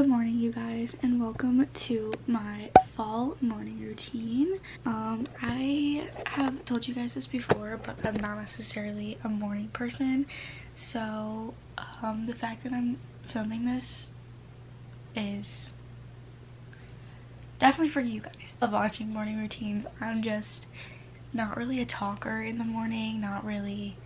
Good morning you guys and welcome to my fall morning routine. Um, I have told you guys this before but I'm not necessarily a morning person so um, the fact that I'm filming this is definitely for you guys of watching morning routines. I'm just not really a talker in the morning, not really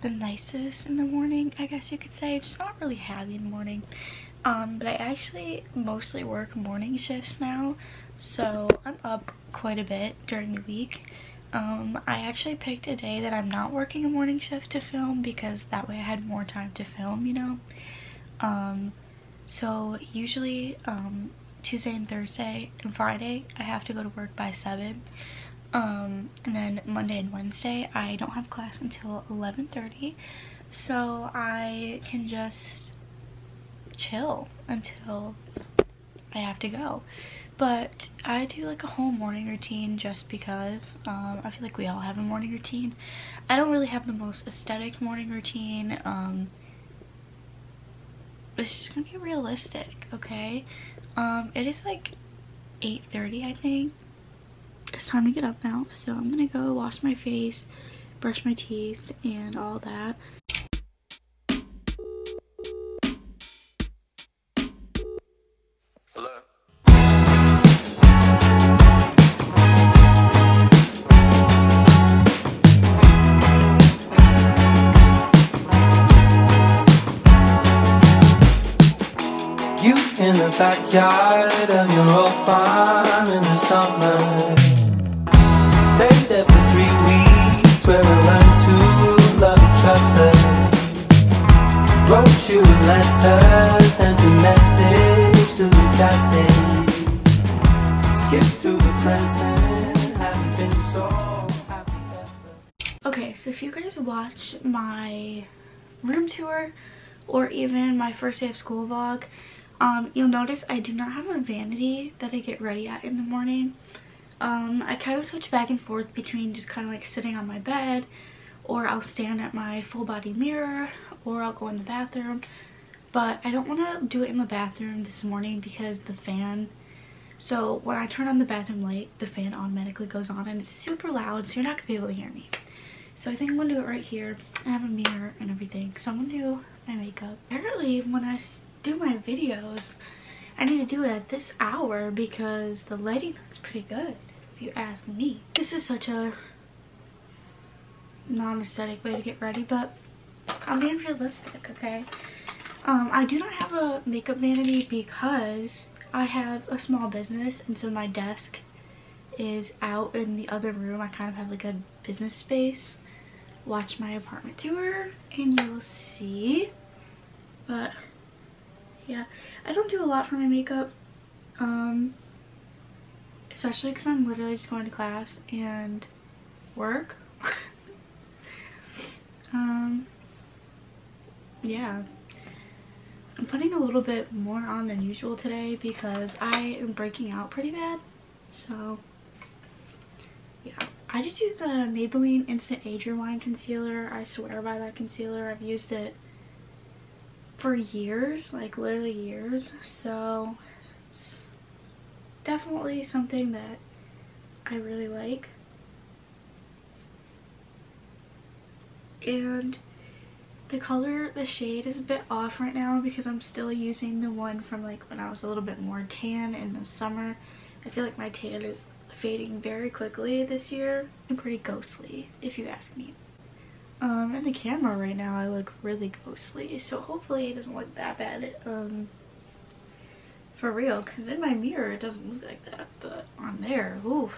the nicest in the morning, I guess you could say. Just not really happy in the morning. Um, but I actually mostly work morning shifts now, so I'm up quite a bit during the week. Um, I actually picked a day that I'm not working a morning shift to film because that way I had more time to film, you know? Um, so usually um, Tuesday and Thursday and Friday I have to go to work by 7. Um, and then Monday and Wednesday I don't have class until 11.30 so I can just chill until I have to go. But I do like a whole morning routine just because um, I feel like we all have a morning routine. I don't really have the most aesthetic morning routine. Um, it's just gonna be realistic, okay? Um, it is like 8.30 I think. It's time to get up now, so I'm gonna go wash my face, brush my teeth, and all that. In the backyard of your old farm in the summer. Stayed there for three weeks where we learned to love each other. Wrote you letters, sent a message to that day. Skip to the present, haven't been so happy ever. Okay, so if you guys watch my room tour or even my first day of school vlog, um, you'll notice I do not have a vanity that I get ready at in the morning. Um, I kind of switch back and forth between just kind of like sitting on my bed or I'll stand at my full body mirror or I'll go in the bathroom. But I don't want to do it in the bathroom this morning because the fan, so when I turn on the bathroom light, the fan automatically goes on and it's super loud so you're not to be able to hear me. So I think I'm to do it right here. I have a mirror and everything. So I'm to do my makeup. Apparently when I do my videos, I need to do it at this hour because the lighting looks pretty good, if you ask me. This is such a non-aesthetic way to get ready, but I'm being realistic, okay? Um, I do not have a makeup vanity because I have a small business and so my desk is out in the other room. I kind of have like a business space. Watch my apartment tour and you'll see. But yeah i don't do a lot for my makeup um especially because i'm literally just going to class and work. Um yeah. I'm putting a little bit more on than usual today because i am breaking out pretty bad so yeah. I just use the maybelline instant age rewind concealer. I swear by that concealer. I've used it for years, like literally years. So it's definitely something that I really like. And the color, the shade is a bit off right now because I'm still using the one from like when I was a little bit more tan in the summer. I feel like my tan is fading very quickly this year and pretty ghostly if you ask me. Um, in the camera right now I look really ghostly, so hopefully it doesn't look that bad, um, for real, because in my mirror it doesn't look like that, but on there, ooh.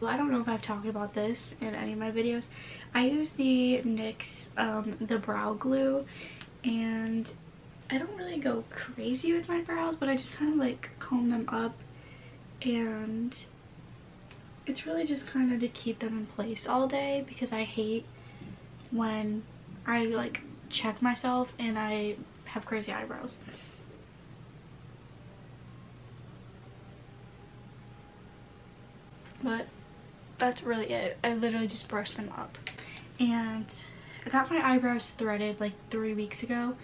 Well, I don't know if I've talked about this in any of my videos. I use the NYX, um, the brow glue, and I don't really go crazy with my brows, but I just kind of like comb them up and it's really just kind of to keep them in place all day because I hate when I like check myself and I have crazy eyebrows. But that's really it. I literally just brushed them up. And I got my eyebrows threaded like three weeks ago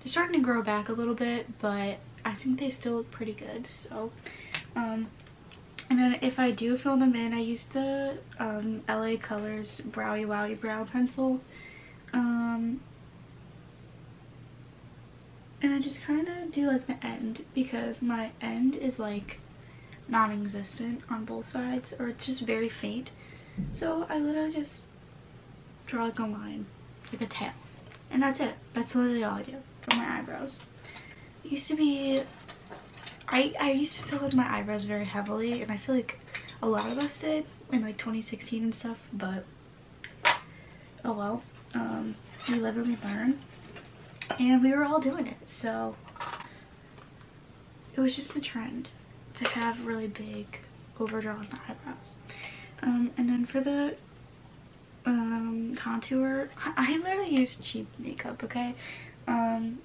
they're starting to grow back a little bit, but I think they still look pretty good. So, um, and then if I do fill them in, I use the um, LA Colors Browy Wowie Brow Pencil. Um, and I just kind of do like the end because my end is like non-existent on both sides or it's just very faint. So I literally just draw like a line, like a tail. And that's it. That's literally all I do for my eyebrows. It used to be, I, I used to fill in my eyebrows very heavily and I feel like a lot of us did in like 2016 and stuff, but oh well. Um, we live and we learn. And we were all doing it, so it was just the trend to have really big overdrawn eyebrows. Um, and then for the um, contour, I literally use cheap makeup, okay? Um,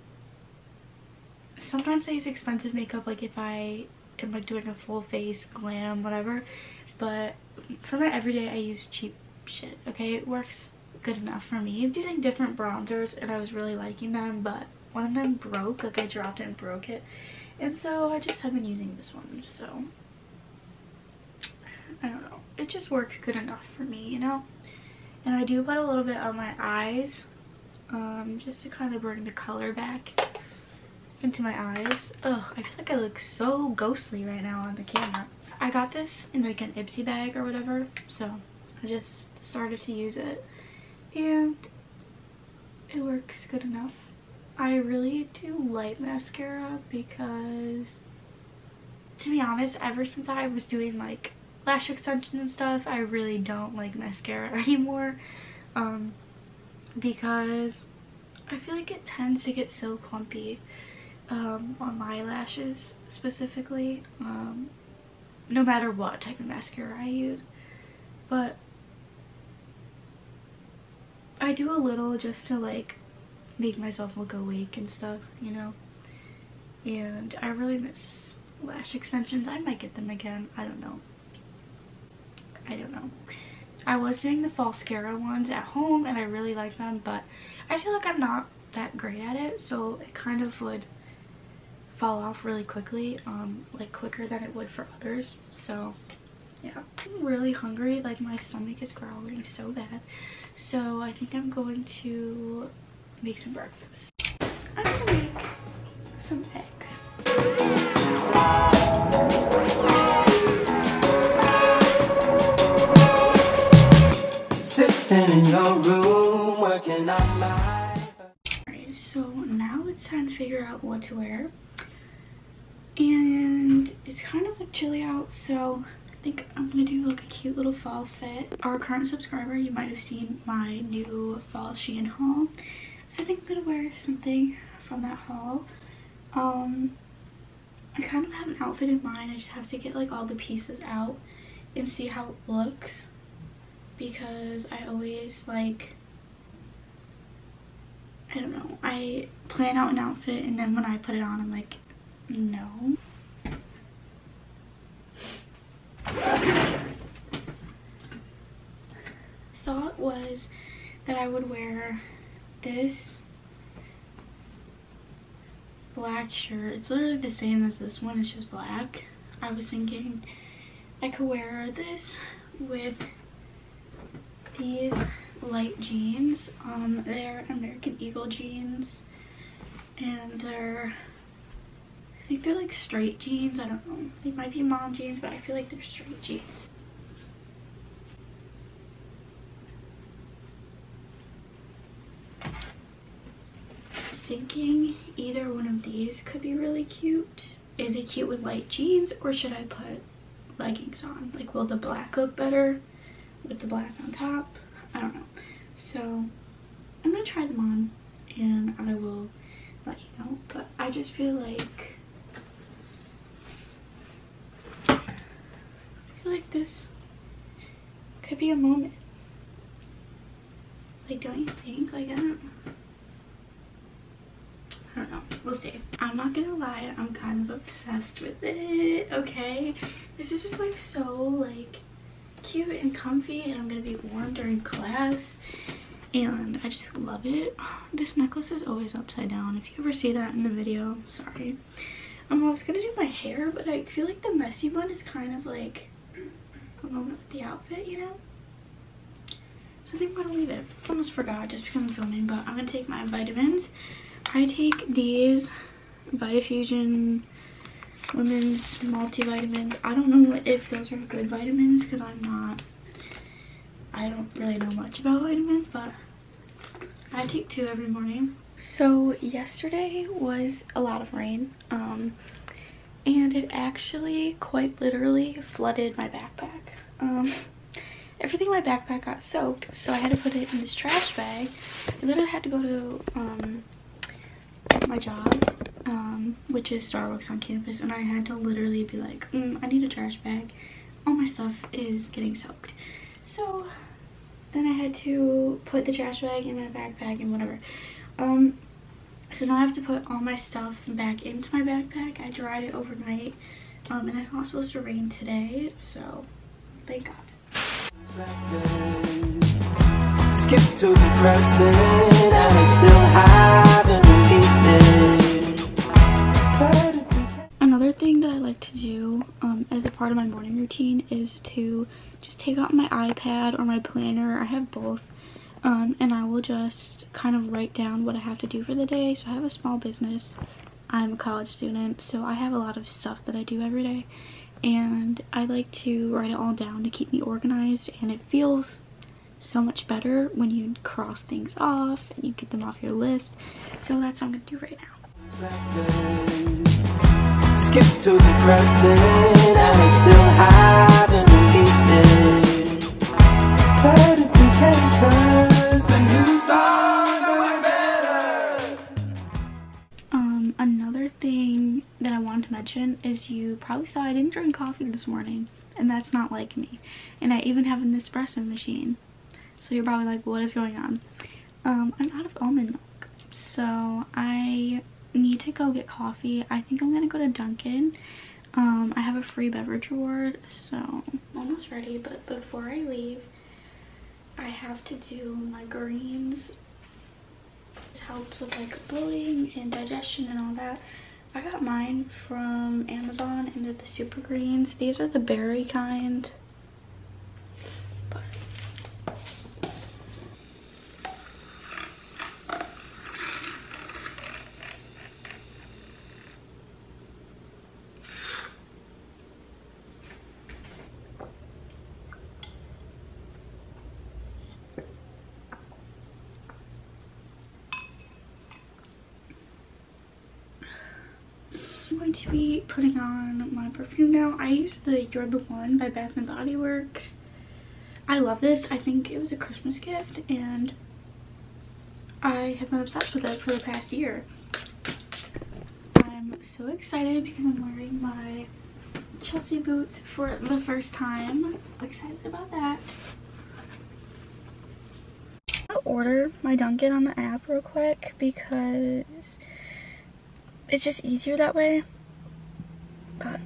sometimes I use expensive makeup, like if I am like doing a full face, glam, whatever. But for my everyday, I use cheap shit, okay? It works good enough for me. I'm using different bronzers and I was really liking them, but one of them broke, like I dropped it and broke it. And so I just have been using this one, so I don't know. It just works good enough for me, you know? And I do put a little bit on my eyes, um, just to kind of bring the color back into my eyes. Oh, I feel like I look so ghostly right now on the camera. I got this in like an Ipsy bag or whatever, so I just started to use it. And it works good enough. I really do light mascara because, to be honest, ever since I was doing like lash extensions and stuff, I really don't like mascara anymore. Um, because I feel like it tends to get so clumpy um, on my lashes specifically, um, no matter what type of mascara I use. But I do a little just to like make myself look awake and stuff, you know? And I really miss lash extensions. I might get them again. I don't know. I don't know. I was doing the Falscara ones at home and I really like them, but I feel like I'm not that great at it, so it kind of would fall off really quickly, um, like quicker than it would for others. So yeah, I'm really hungry. Like my stomach is growling so bad. So I think I'm going to make some breakfast. I'm gonna make some eggs. Sitting in your room, working on my. Alright, so now it's time to figure out what to wear. It's kind of like chilly out, so I think I'm gonna do like a cute little fall fit. Our current subscriber, you might have seen my new fall Shein haul. So I think I'm gonna wear something from that haul. Um, I kind of have an outfit in mind. I just have to get like all the pieces out and see how it looks because I always like I don't know. I plan out an outfit and then when I put it on I'm like no. Thought was that I would wear this black shirt. It's literally the same as this one, it's just black. I was thinking I could wear this with these light jeans. Um, they're American Eagle jeans and they're I think they're like straight jeans. I don't know. They might be mom jeans, but I feel like they're straight jeans. Thinking either one of these could be really cute. Is it cute with light jeans or should I put leggings on? Like will the black look better with the black on top? I don't know. So I'm gonna try them on and I will let you know. But I just feel like I feel like this could be a moment. Like, don't you think? Like, I don't I don't know. We'll see. I'm not gonna lie, I'm kind of obsessed with it, okay? This is just like so like cute and comfy and I'm gonna be warm during class and I just love it. This necklace is always upside down. If you ever see that in the video, sorry. Um, I was gonna do my hair, but I feel like the messy bun is kind of like a moment with the outfit, you know? So I think I'm gonna leave it. Almost forgot just because I'm filming, but I'm gonna take my vitamins. I take these Vitafusion women's multivitamins. I don't know if those are good vitamins because I'm not, I don't really know much about vitamins, but I take two every morning. So yesterday was a lot of rain um, and it actually quite literally flooded my backpack. Um, everything in my backpack got soaked so I had to put it in this trash bag. Then I literally had to go to um, my job um, which is Starbucks on campus, and I had to literally be like, mm, I need a trash bag. All my stuff is getting soaked. So then I had to put the trash bag in my backpack and whatever. Um, so now I have to put all my stuff back into my backpack. I dried it overnight, um, and it's not supposed to rain today, so thank God. Skip to the present and I still it. Another thing that I like to do um, as a part of my morning routine is to just take out my iPad or my planner. I have both. Um, and I will just kind of write down what I have to do for the day. So I have a small business. I'm a college student, so I have a lot of stuff that I do every day. And I like to write it all down to keep me organized. And it feels so much better when you cross things off and you get them off your list. So that's what I'm to do right now. Skip to the present and I still haven't released it. But it's okay 'cause the new songs way better. Um, another thing that I wanted to mention is you probably saw I didn't drink coffee this morning, and that's not like me. And I even have an espresso machine. So you're probably like, what is going on? Um, I'm out of almond milk. So I need to go get coffee. I think I'm gonna go to Dunkin'. Um, I have a free beverage reward, so I'm almost ready. But before I leave, I have to do my greens. This helps with like bloating and digestion and all that. I got mine from Amazon and they're the super greens. These are the berry kind. I'm going to be putting on my perfume now. I use the You're the One by Bath Body Works. I love this. I think it was a Christmas gift and I have been obsessed with it for the past year. I'm so excited because I'm wearing my Chelsea boots for the first time. Excited about that. Order my Dunkin' on the app real quick because it's just easier that way. But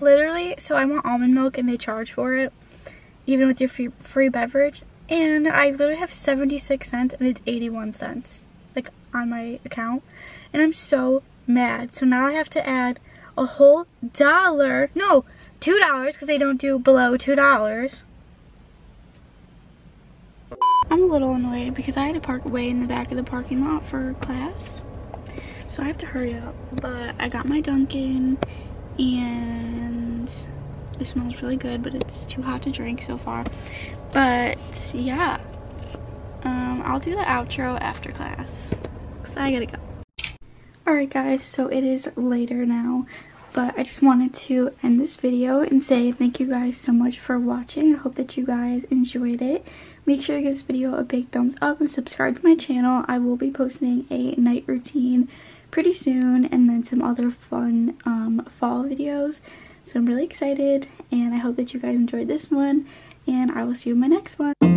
literally, so I want almond milk and they charge for it, even with your free, free beverage. And I literally have 76 cents and it's 81 cents, like on my account. And I'm so mad. So now I have to add a whole dollar, no, two dollars because they don't do below two dollars. I'm a little annoyed because I had to park way in the back of the parking lot for class. So I have to hurry up. But I got my Dunkin' and it smells really good, but it's too hot to drink so far. But yeah, um, I'll do the outro after class because I gotta go. Alright guys, so it is later now, but I just wanted to end this video and say thank you guys so much for watching. I hope that you guys enjoyed it. Make sure you give this video a big thumbs up and subscribe to my channel. I will be posting a night routine pretty soon and then some other fun um, fall videos. So I'm really excited and I hope that you guys enjoyed this one and I will see you in my next one.